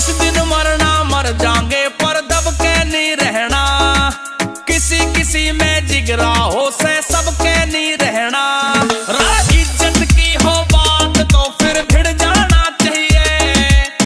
किस दिन मरना मर जाएँगे पर दब के नहीं रहना। किसी किसी में जिगरा हो से